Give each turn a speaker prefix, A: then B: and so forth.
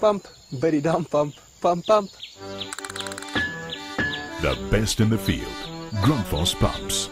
A: Pump, buddy dumb pump, pump pump.
B: The best in the field. Grundfos pumps.